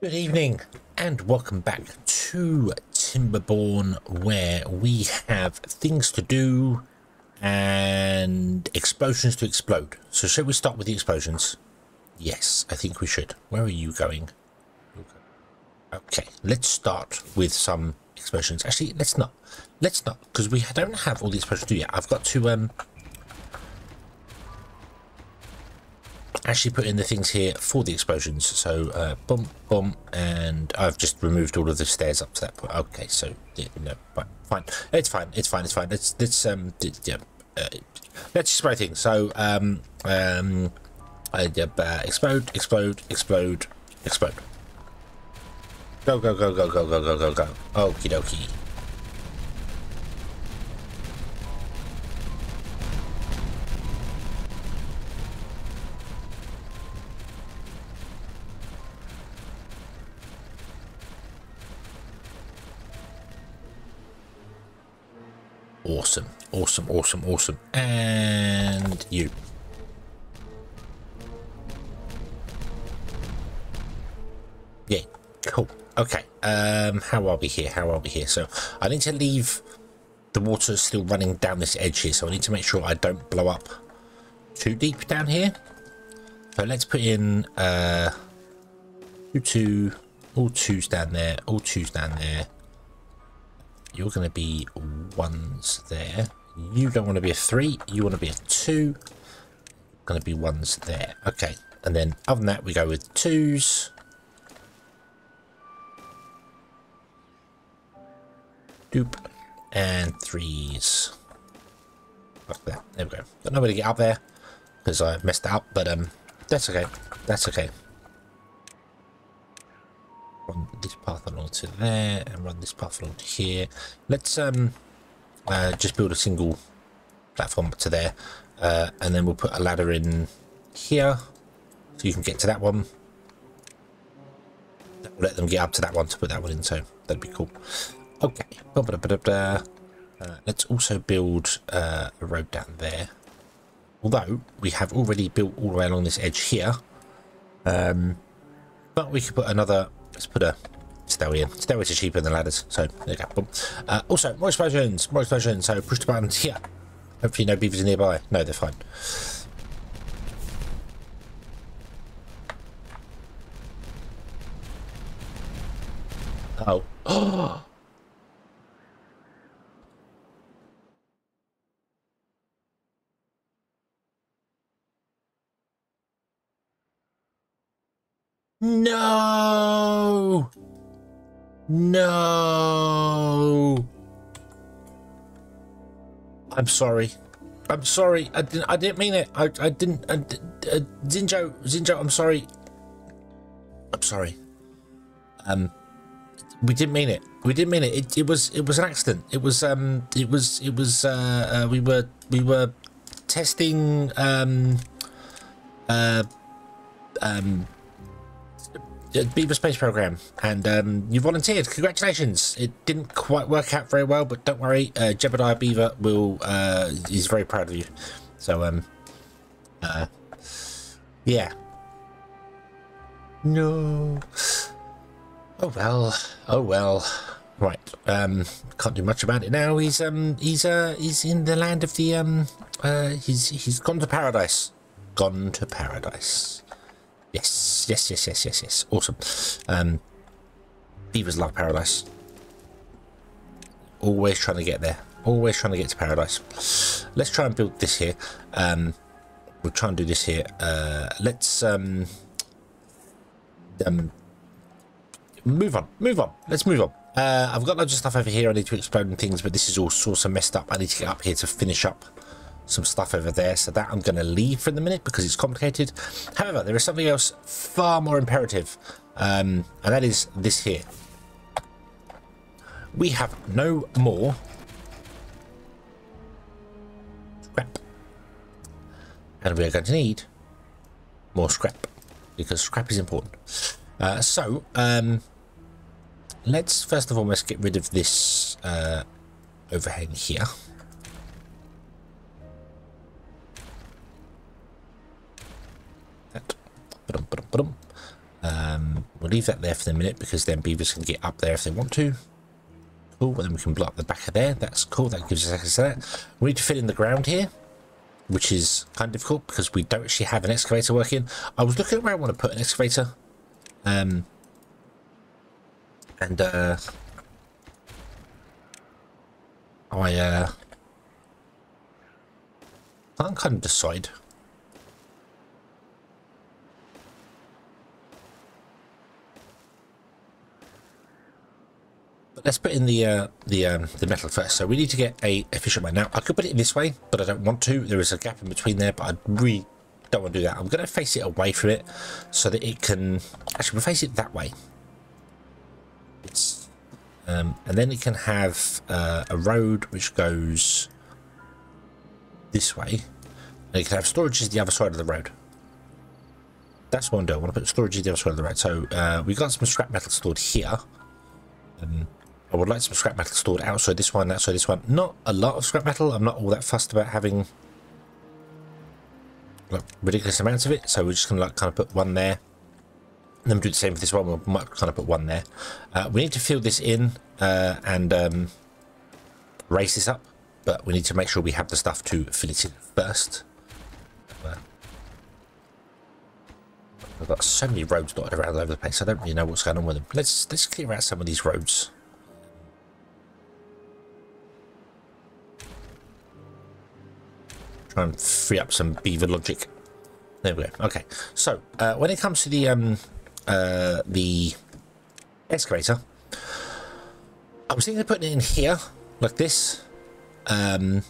Good evening and welcome back to Timberborn where we have things to do and explosions to explode. So shall we start with the explosions? Yes, I think we should. Where are you going? Okay, let's start with some explosions. Actually, let's not. Let's not, because we don't have all the explosions yet. I've got to um actually put in the things here for the explosions. So uh, boom, boom, and I've just removed all of the stairs up to that point. Okay, so yeah, no, fine, fine. It's fine. It's fine. It's fine. Let's let's um yeah, uh, let's spray things. So um um uh, uh, explode, explode, explode, explode. Go go go go go go go go go. Okie dokie. Awesome, awesome, awesome, awesome. And you. Yeah, cool. Okay, um, how are we here? How are we here? So I need to leave the water still running down this edge here, so I need to make sure I don't blow up too deep down here. So let's put in uh, two, two, all twos down there, all twos down there. You're going to be ones there. You don't want to be a three. You want to be a two. Going to be ones there. Okay. And then other than that, we go with twos. Doop. And threes. Like that. There we go. Got nobody to get up there because I messed up, but um, that's okay. That's okay. This path along to there and run this path along to here. Let's um uh, just build a single platform to there, uh, and then we'll put a ladder in here so you can get to that one. Let them get up to that one to put that one in, so that'd be cool. Okay, uh, let's also build uh, a road down there. Although we have already built all the way along this edge here, um, but we could put another. Let's put a stairway in. Stairways are cheaper than ladders, so there you go. Uh, also, more explosions, more explosions. So push the buttons here. Hopefully, no beavers are nearby. No, they're fine. Oh. No! No! I'm sorry. I'm sorry. I didn't. I didn't mean it. I. I didn't. I, uh, Zinjo. Zinjo. I'm sorry. I'm sorry. Um, we didn't mean it. We didn't mean it. It, it was. It was an accident. It was. Um. It was. It was. Uh. uh we were. We were testing. Um. Uh. Um Beaver Space Program, and um, you volunteered. Congratulations! It didn't quite work out very well, but don't worry. Uh, Jebediah Beaver will uh, is very proud of you. So, um, uh, yeah. No. Oh well. Oh well. Right. Um, can't do much about it now. He's um, he's uh, he's in the land of the um, uh, he's he's gone to paradise. Gone to paradise. Yes, yes, yes, yes, yes, yes. Awesome. Um, beavers love paradise. Always trying to get there. Always trying to get to paradise. Let's try and build this here. Um, we'll try and do this here. Uh, let's um, um, move on. Move on. Let's move on. Uh, I've got loads of stuff over here I need to explode and things, but this is all sorts of messed up. I need to get up here to finish up some stuff over there. So that I'm going to leave for the minute because it's complicated. However, there is something else far more imperative, um, and that is this here. We have no more scrap. And we are going to need more scrap because scrap is important. Uh, so, um, let's first of all, let's get rid of this uh, overhang here. Um, we'll leave that there for the minute because then beavers can get up there if they want to. Cool, well, then we can block the back of there. That's cool, that gives us access to that. We need to fill in the ground here, which is kind of difficult because we don't actually have an excavator working. I was looking at where I want to put an excavator. Um, and uh, I uh, can't kind of decide. Let's put in the uh, the um, the metal first. So we need to get a efficient one. Now I could put it in this way, but I don't want to. There is a gap in between there, but I really don't want to do that. I'm going to face it away from it so that it can actually we'll face it that way. It's um, and then it can have uh, a road which goes this way. And it can have storages the other side of the road. That's I'm doing. I want to put storage the other side of the road. So uh, we've got some scrap metal stored here. Um, I would like some scrap metal stored outside this one, outside this one. Not a lot of scrap metal. I'm not all that fussed about having like ridiculous amounts of it. So we're just going to like kind of put one there. And then we do the same for this one. We might kind of put one there. Uh, we need to fill this in uh, and um, raise this up. But we need to make sure we have the stuff to fill it in first. I've got so many roads dotted around all over the place. I don't really know what's going on with them. Let's let's clear out some of these roads. Try and free up some beaver logic. There we go. Okay. So uh, when it comes to the um uh the excavator, I was thinking of putting it in here like this. Um,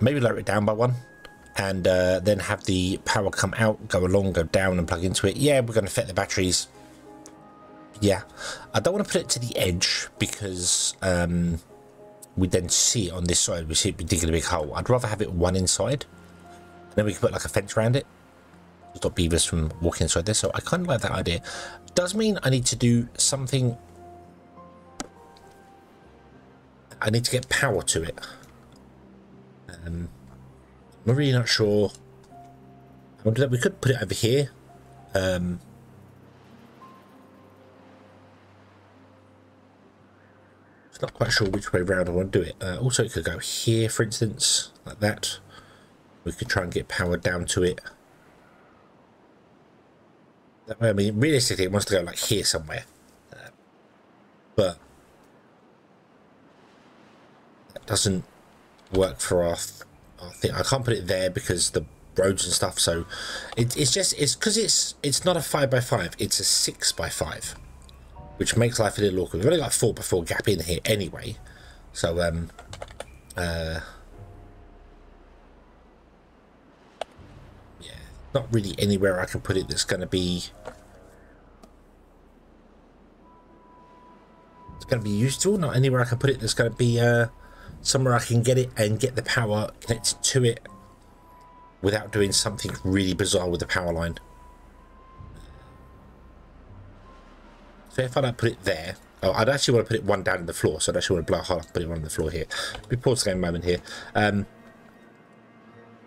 maybe lower it down by one and uh, then have the power come out, go along, go down and plug into it. Yeah, we're going to fit the batteries. Yeah, I don't want to put it to the edge because um, we then see it on this side, we see it digging a big hole. I'd rather have it one inside. And then we can put like a fence around it. Stop beavers from walking inside there. So I kind of like that idea. Does mean I need to do something. I need to get power to it. Um, I'm really not sure. I wonder that We could put it over here. Um, not quite sure which way around I want to do it. Uh, also, it could go here, for instance, like that. We could try and get power down to it. That way, I mean, realistically, it wants to go like here somewhere. Uh, but that doesn't work for our I think I can't put it there because the roads and stuff. So it, it's just it's because it's it's not a five by five. It's a six by five, which makes life a little awkward. We've only got a four before gap in here anyway, so um, uh, yeah, not really anywhere I can put it that's going to be. It's going to be useful. Not anywhere I can put it that's going to be uh, somewhere I can get it and get the power connected to it without doing something really bizarre with the power line. So if I put it there, oh, I'd actually want to put it one down in the floor, so I'd actually want to blow a hole put it on the floor here. We pause the game a moment here. Um,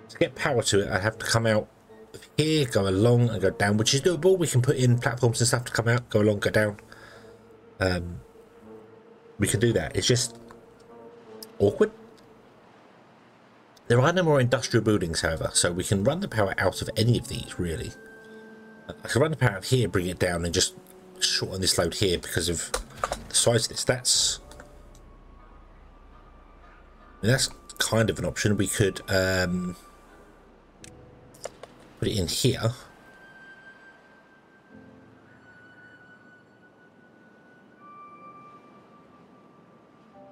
to get power to it, I'd have to come out here, go along and go down, which is doable. We can put in platforms and stuff to come out, go along, go down. Um, we can do that. It's just awkward. There are no more industrial buildings, however, so we can run the power out of any of these, really. I can run the power out here, bring it down, and just shorten this load here because of the size of this. That's that's kind of an option. We could um, put it in here.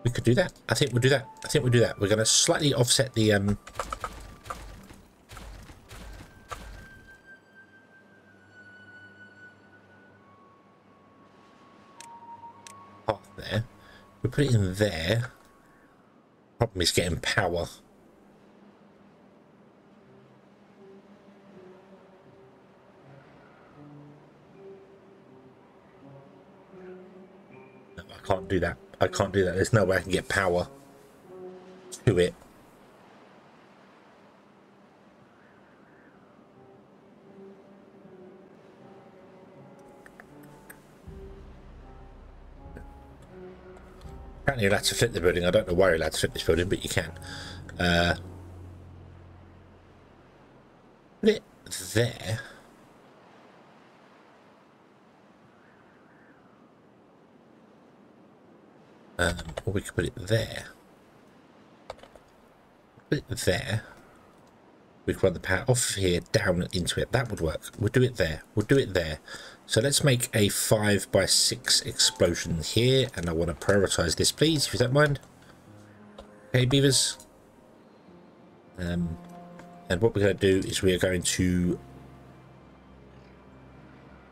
We could do that. I think we'll do that. I think we'll do that. We're going to slightly offset the... Um, there. We put it in there. Problem is getting power. No, I can't do that. I can't do that. There's no way I can get power to it. Apparently you're allowed to flip the building. I don't know why you're allowed to flip this building, but you can. Uh, put it there. Um, or we could put it there. Put it there. We could run the power off here, down into it. That would work. We'll do it there. We'll do it there. So let's make a 5 by 6 explosion here. And I want to prioritize this, please, if you don't mind. Okay, beavers. Um, and what we're going to do is we are going to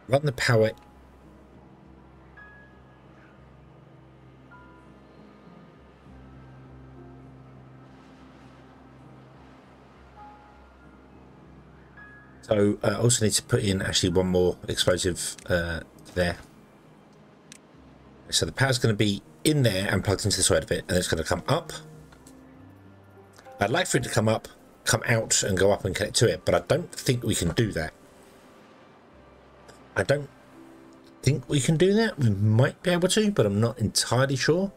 run the power So I uh, also need to put in actually one more explosive uh, there. So the power's going to be in there and plugged into the side of it, and it's going to come up. I'd like for it to come up, come out, and go up and connect to it, but I don't think we can do that. I don't think we can do that. We might be able to, but I'm not entirely sure.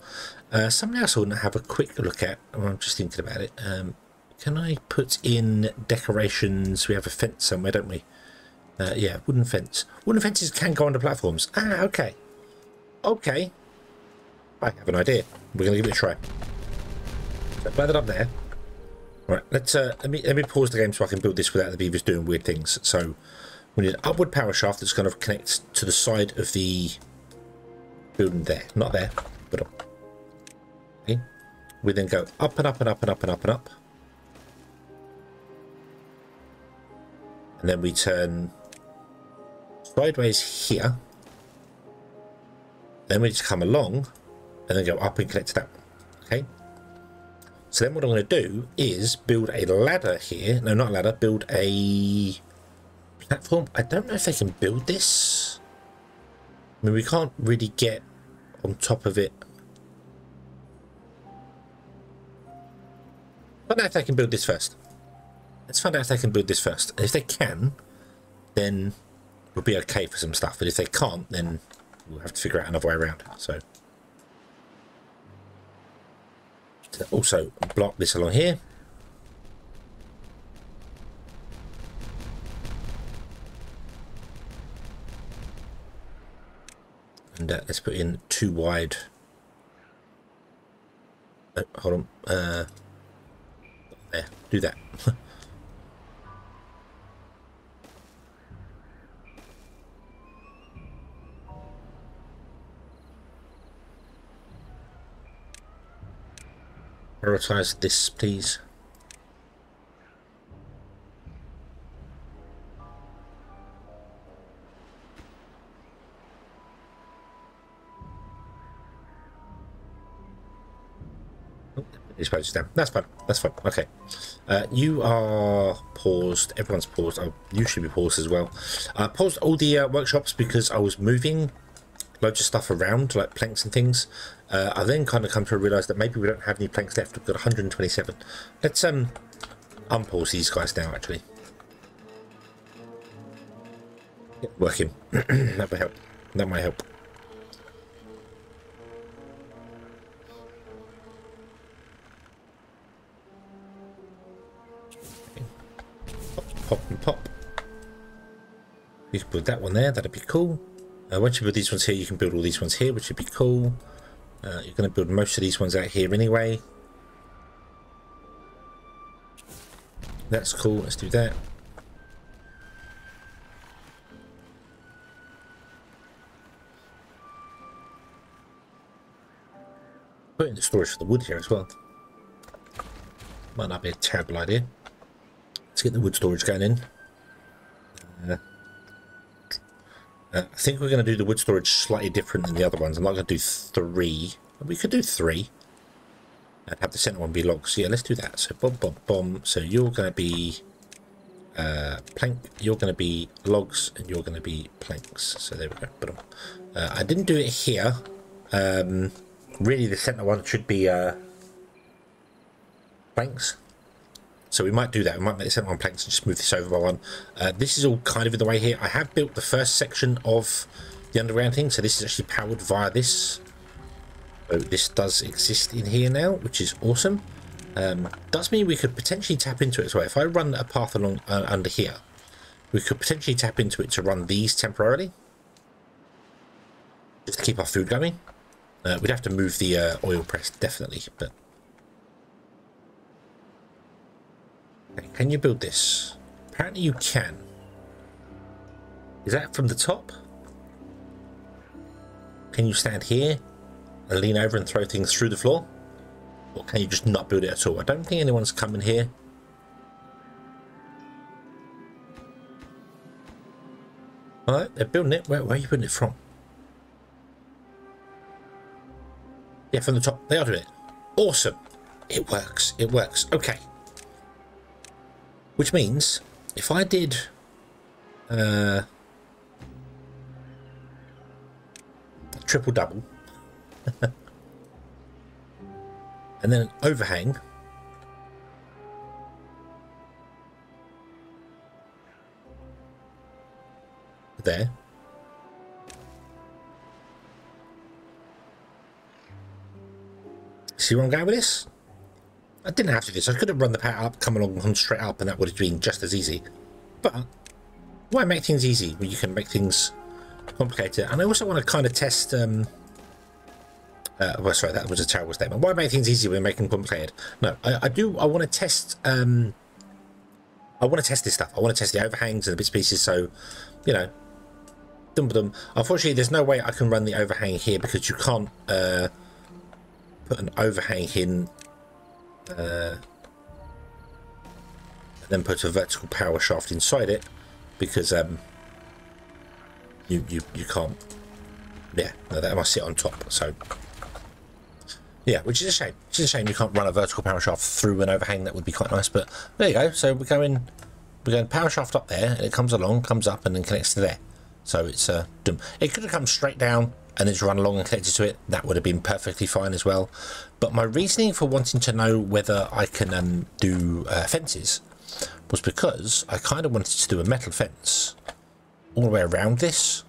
Uh, something else I want to have a quick look at. I'm just thinking about it. Um, can I put in decorations? We have a fence somewhere, don't we? Uh, yeah, wooden fence. Wooden fences can go under platforms. Ah, okay. Okay. I have an idea. We're going to give it a try. So that up there. Right, let's uh, let me let me pause the game so I can build this without the beavers doing weird things. So we need an upward power shaft that's going to connect to the side of the building there, not there, but up. Okay. We then go up and up and up and up and up and up. And then we turn sideways here. Then we just come along and then go up and connect to that. Okay? So then what I'm going to do is build a ladder here. No not a ladder build a platform. I don't know if I can build this. I mean we can't really get on top of it. Don't know if I can build this first Let's find out if they can build this first. If they can, then we'll be okay for some stuff. But if they can't, then we'll have to figure out another way around. So, also block this along here. And uh, let's put in two wide. Oh, hold on. Uh, there, do that. Prioritize this, please. Dispose down. That's fine. That's fine. Okay. Uh, you are paused. Everyone's paused. Oh, you should be paused as well. I paused all the uh, workshops because I was moving loads of stuff around, like planks and things. Uh, I then kind of come to realise that maybe we don't have any planks left. We've got 127. Let's um unpause these guys now, actually. working. that might help. That might help. Pop, pop and pop. You can put that one there, that'd be cool. Uh, once you build these ones here, you can build all these ones here, which would be cool. Uh, you're going to build most of these ones out here anyway. That's cool. Let's do that. Put in the storage for the wood here as well. Might not be a terrible idea. Let's get the wood storage going in. Uh, I think we're going to do the wood storage slightly different than the other ones. I'm not going to do three. We could do three. And have the center one be logs. Yeah, let's do that. So bomb, bomb, bomb. So you're going to be uh, plank. You're going to be logs, and you're going to be planks. So there we go. Uh, I didn't do it here. Um, really, the center one should be uh, planks. So we might do that. We might make this one planks and just move this over by one. Uh, this is all kind of in the way here. I have built the first section of the underground thing. So this is actually powered via this So this does exist in here now, which is awesome. Um, does mean we could potentially tap into it as well. If I run a path along uh, under here, we could potentially tap into it to run these temporarily. Just to keep our food going. Uh, we'd have to move the uh, oil press, definitely, but... Okay, can you build this? Apparently you can. Is that from the top? Can you stand here and lean over and throw things through the floor? Or can you just not build it at all? I don't think anyone's coming here. Alright, they're building it. Where, where are you building it from? Yeah, from the top. They are doing it. Awesome. It works. It works. Okay. Which means, if I did... Uh, triple double and then an overhang there see where I'm going with this? I didn't have to do this. I could have run the power up, come along, come straight up, and that would have been just as easy. But why make things easy when you can make things complicated? And I also want to kind of test um, uh, well, sorry, that was a terrible statement. Why make things easy when making complicated? No, I, I do. I want to test. Um, I want to test this stuff. I want to test the overhangs and the bits and pieces. So, you know, dum dum. Unfortunately, there's no way I can run the overhang here because you can't uh, put an overhang in. Uh, then put a vertical power shaft inside it because um, you you you can't. Yeah, no, that must sit on top. So yeah, which is a shame. Is a shame you can't run a vertical power shaft through an overhang. That would be quite nice. But there you go. So we're going, we're going power shaft up there, and it comes along, comes up, and then connects to there. So it's uh, dumb. It could have come straight down and it's run along and connected to it. That would have been perfectly fine as well. But my reasoning for wanting to know whether I can um, do uh, fences was because I kind of wanted to do a metal fence all the way around this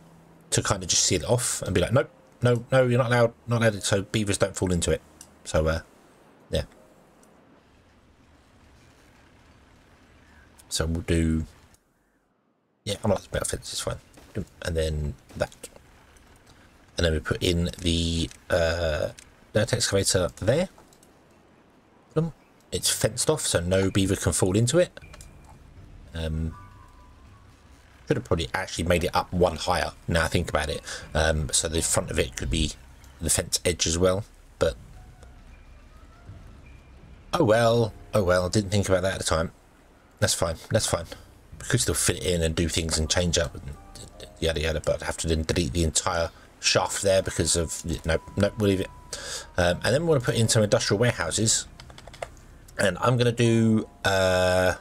to kind of just seal it off and be like, nope, no, no, you're not allowed, not allowed, so beavers don't fall into it. So, uh, yeah. So we'll do, yeah, I'm not about fence, it's fine. And then that. And then we put in the uh, dirt excavator there. It's fenced off, so no beaver can fall into it. Um, could have probably actually made it up one higher now I think about it um, so the front of it could be the fence edge as well but oh well oh well didn't think about that at the time that's fine that's fine we could still fit it in and do things and change up and yada yada but I'd have to then delete the entire shaft there because of nope no we'll leave it um, and then we want to put in some industrial warehouses and I'm going to do uh,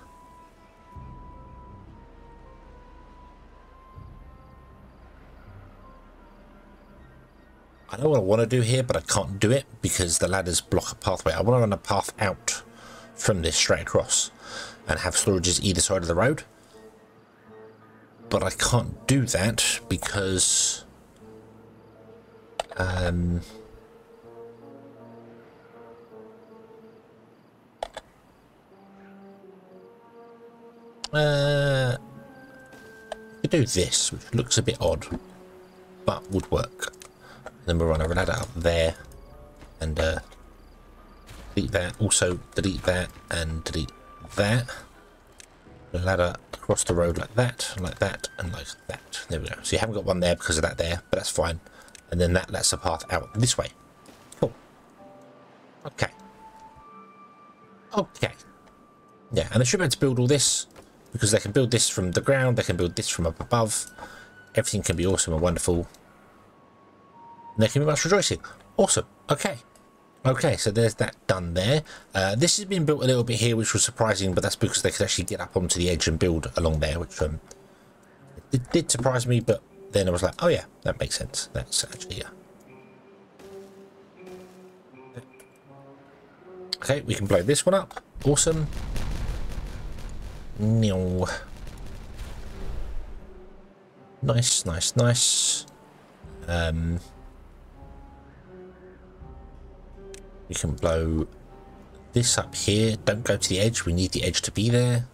I know what I want to do here, but I can't do it because the ladders block a pathway. I want to run a path out from this straight across and have storages either side of the road. But I can't do that because... Um, uh, could do this, which looks a bit odd, but would work. Then we'll run a ladder up there and uh, delete that. Also delete that and delete that. Ladder across the road like that, like that, and like that. There we go. So you haven't got one there because of that there, but that's fine. And then that lets the path out this way. Cool. Okay. Okay. Yeah, and they should be able to build all this because they can build this from the ground, they can build this from up above. Everything can be awesome and wonderful there can be much rejoicing. Awesome. Okay. Okay, so there's that done there. Uh, this has been built a little bit here, which was surprising, but that's because they could actually get up onto the edge and build along there, which um, it did surprise me, but then I was like, oh yeah, that makes sense. That's actually, yeah. Okay, we can blow this one up. Awesome. No. Nice, nice, nice. Um, We can blow this up here. Don't go to the edge. We need the edge to be there.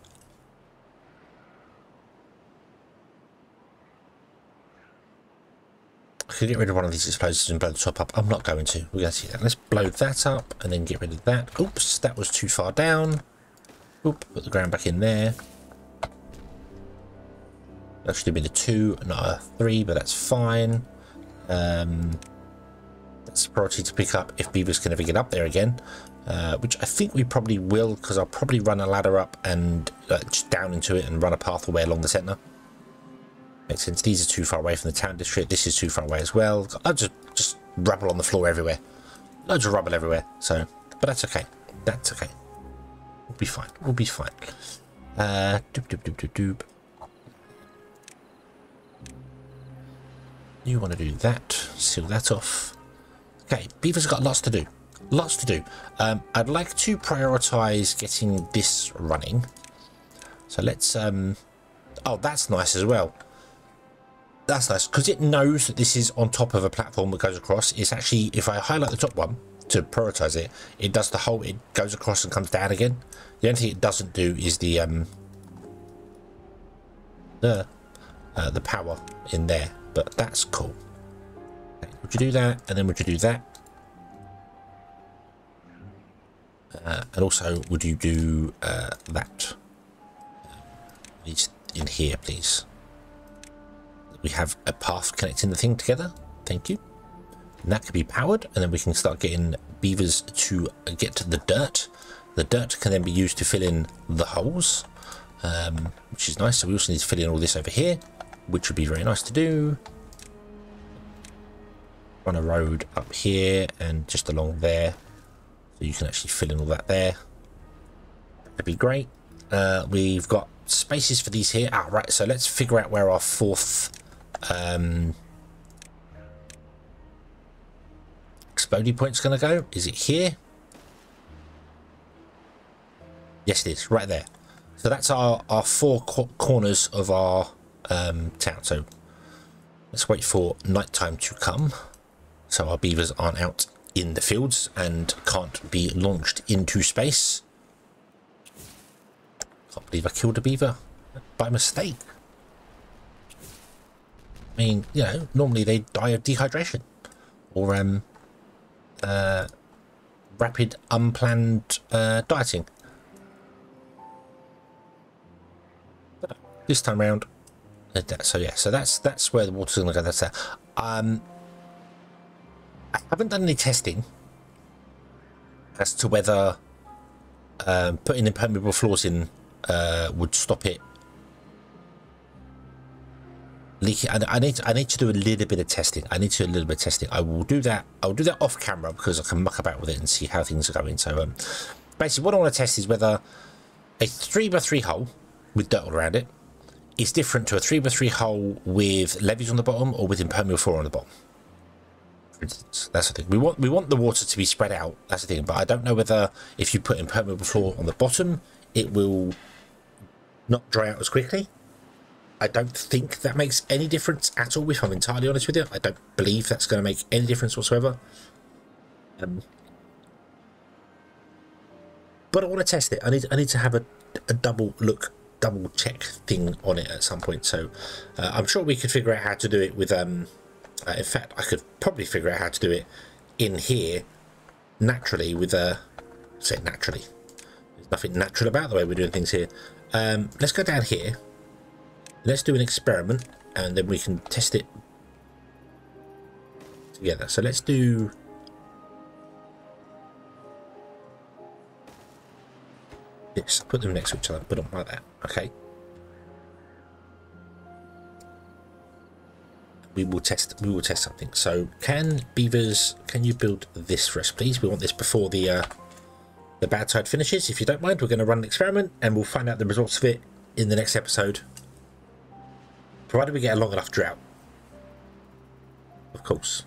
Could get rid of one of these explosives and blow the top up. I'm not going to. We're going to see that. Let's blow that up and then get rid of that. Oops, that was too far down. Oop, put the ground back in there. That should have been a two, not a three, but that's fine. Um, that's a priority to pick up if beavers can ever get up there again. Uh, which I think we probably will because I'll probably run a ladder up and uh, down into it and run a pathway along the centre. Makes sense. These are too far away from the town district. This is too far away as well. I just just rubble on the floor everywhere. Loads of rubble everywhere. So, but that's okay. That's okay. We'll be fine. We'll be fine. Uh, doop doop doop doop doop. You want to do that? Seal that off. Okay, beavers got lots to do. Lots to do. Um, I'd like to prioritize getting this running. So let's. Um, oh, that's nice as well. That's nice because it knows that this is on top of a platform that goes across. It's actually, if I highlight the top one to prioritize it, it does the whole, it goes across and comes down again. The only thing it doesn't do is the, um, the, uh, the power in there, but that's cool. Okay, would you do that? And then would you do that? Uh, and also, would you do uh, that? in here, please we have a path connecting the thing together. Thank you. And that can be powered, and then we can start getting beavers to get the dirt. The dirt can then be used to fill in the holes, um, which is nice. So we also need to fill in all this over here, which would be very nice to do. Run a road up here and just along there, so you can actually fill in all that there. That'd be great. Uh, we've got spaces for these here. Ah, right. So let's figure out where our fourth um, exploding point's going to go? Is it here? Yes, it is. Right there. So that's our, our four co corners of our um, town. So let's wait for nighttime to come. So our beavers aren't out in the fields and can't be launched into space. Can't believe I killed a beaver by mistake. I mean, you know, normally they die of dehydration or um, uh, rapid unplanned uh, dieting. This time round, so yeah, so that's that's where the water's going to go. That's there. Um, I haven't done any testing as to whether um, putting impermeable floors in uh, would stop it. I, I, need to, I need to do a little bit of testing. I need to do a little bit of testing. I will do that. I'll do that off camera because I can muck about with it and see how things are going. So um, basically, what I want to test is whether a three by three hole with dirt all around it is different to a three by three hole with levees on the bottom or with impermeable floor on the bottom. For instance, that's the thing. We want we want the water to be spread out. That's the thing. But I don't know whether if you put impermeable floor on the bottom, it will not dry out as quickly I don't think that makes any difference at all, if I'm entirely honest with you. I don't believe that's going to make any difference whatsoever. Um, but I want to test it. I need I need to have a, a double look, double check thing on it at some point. So uh, I'm sure we could figure out how to do it with. Um, uh, in fact, I could probably figure out how to do it in here naturally with a. Uh, say naturally. There's nothing natural about the way we're doing things here. Um, let's go down here let's do an experiment and then we can test it together. So let's do this. Put them next to each other. Put them like that. Okay. We will test. We will test something. So, can beavers? Can you build this for us, please? We want this before the uh, the bad tide finishes. If you don't mind, we're going to run an experiment and we'll find out the results of it in the next episode Provided we get a long enough drought. Of course.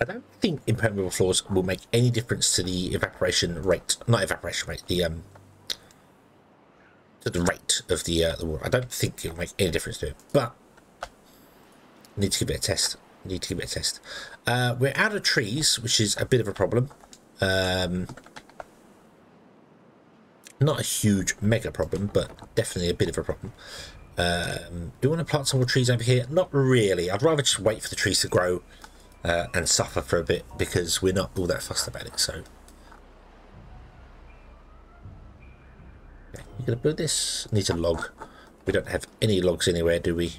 I don't think impermeable floors will make any difference to the evaporation rate. Not evaporation rate, the um to the rate of the uh, the water. I don't think it will make any difference to it. But need to give it a test. need to give it a test. Uh, we're out of trees, which is a bit of a problem. Um, not a huge mega problem, but definitely a bit of a problem. Um, do you want to plant some more trees over here? Not really. I'd rather just wait for the trees to grow uh, and suffer for a bit because we're not all that fussed about it. So, okay, you gonna build this? Needs a log. We don't have any logs anywhere, do we?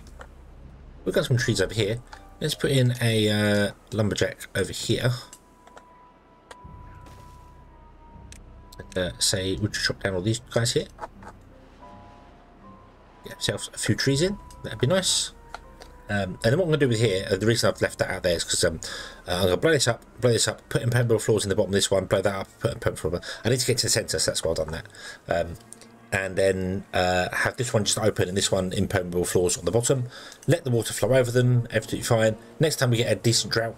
We've got some trees over here. Let's put in a uh, lumberjack over here. Uh, say, you chop down all these guys here? Get yourself a few trees in. That'd be nice. Um, and then what I'm going to do with here, uh, the reason I've left that out there is because um, uh, I'm going to blow this up, blow this up, put impermeable floors in the bottom of this one, blow that up, put impermeable. I need to get to the centre, so that's why I've done that. Um, and then uh, have this one just open and this one impermeable floors on the bottom. Let the water flow over them, absolutely fine. Next time we get a decent drought,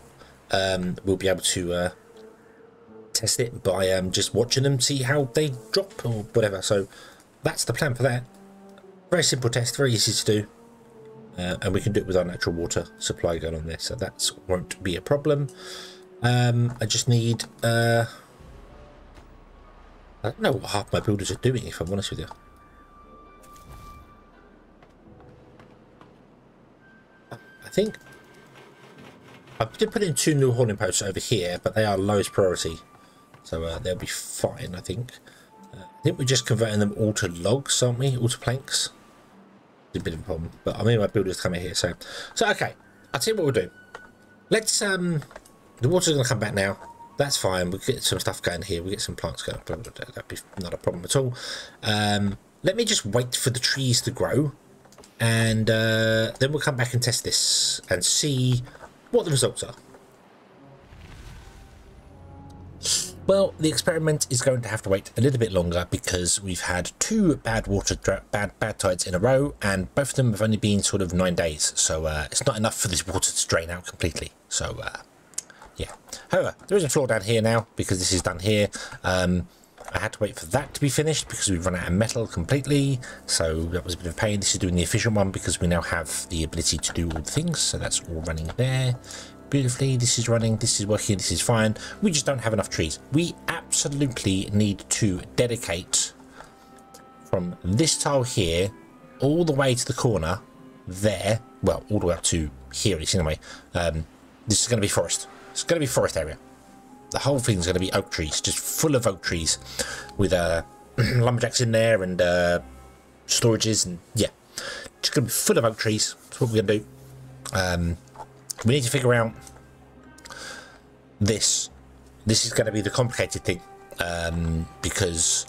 um, we'll be able to uh, test it by um, just watching them, see how they drop or whatever. So that's the plan for that. Very simple test, very easy to do. Uh, and we can do it with our natural water supply going on there, so that won't be a problem. Um, I just need... Uh, I don't know what half my builders are doing, if I'm honest with you. I think I did put in two new hauling posts over here, but they are lowest priority, so uh, they'll be fine, I think. Uh, I think we're just converting them all to logs, aren't we? All to planks. It's a bit of a problem, but I mean my builders coming here, so so okay. I'll tell you what we'll do. Let's um, the water's going to come back now that's fine. We'll get some stuff going here. We'll get some plants going. That'd be not a problem at all. Um, let me just wait for the trees to grow. And uh, then we'll come back and test this and see what the results are. Well, the experiment is going to have to wait a little bit longer because we've had two bad water bad bad tides in a row, and both of them have only been sort of nine days. So uh, it's not enough for this water to drain out completely. So uh, yeah. However, there is a floor down here now because this is done here. Um, I had to wait for that to be finished because we've run out of metal completely. So that was a bit of a pain. This is doing the efficient one because we now have the ability to do all the things. So that's all running there beautifully. This is running. This is working. This is fine. We just don't have enough trees. We absolutely need to dedicate from this tile here all the way to the corner there. Well, all the way up to here, least anyway. Um, this is going to be forest. It's going to be forest area. The whole thing's going to be oak trees, just full of oak trees, with uh, lumberjacks in there and uh, storages and yeah, just going to be full of oak trees. That's what we're going to do. Um, we need to figure out this. This is going to be the complicated thing um, because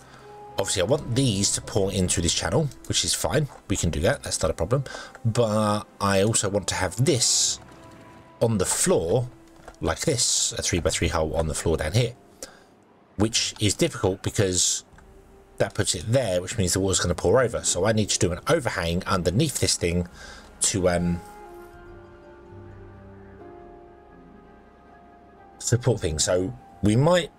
obviously I want these to pour into this channel, which is fine. We can do that. That's not a problem. But I also want to have this on the floor like this, a 3x3 hole on the floor down here, which is difficult because that puts it there, which means the water's going to pour over. So I need to do an overhang underneath this thing to um, support things. So we might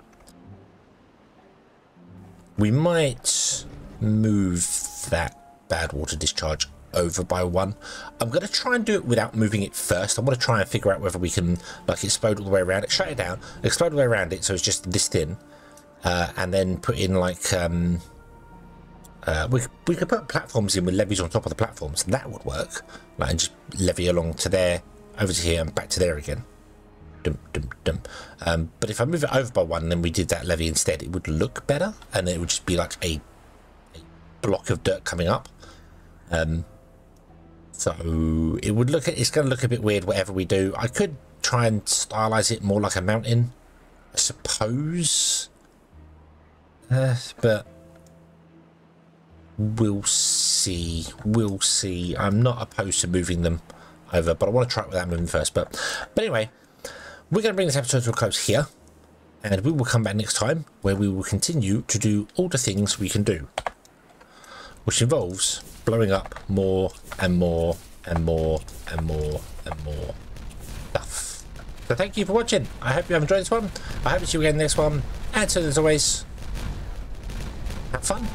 we might move that bad water discharge over by one. I'm going to try and do it without moving it first. I want to try and figure out whether we can like explode all the way around it, shut it down, explode all the way around it so it's just this thin, uh, and then put in like um, uh, we we could put platforms in with levees on top of the platforms. That would work, like and just levee along to there, over to here, and back to there again. Dum, dum, dum. Um, but if I move it over by one, then we did that levee instead, it would look better, and it would just be like a, a block of dirt coming up. Um, so it would look, it's going to look a bit weird whatever we do. I could try and stylize it more like a mountain, I suppose. Uh, but we'll see. We'll see. I'm not opposed to moving them over, but I want to try it without moving first. But, but anyway, we're going to bring this episode to a close here. And we will come back next time where we will continue to do all the things we can do. Which involves blowing up more and more and more and more and more stuff. So thank you for watching. I hope you have enjoyed this one. I hope to see you again next one. And so as always, have fun.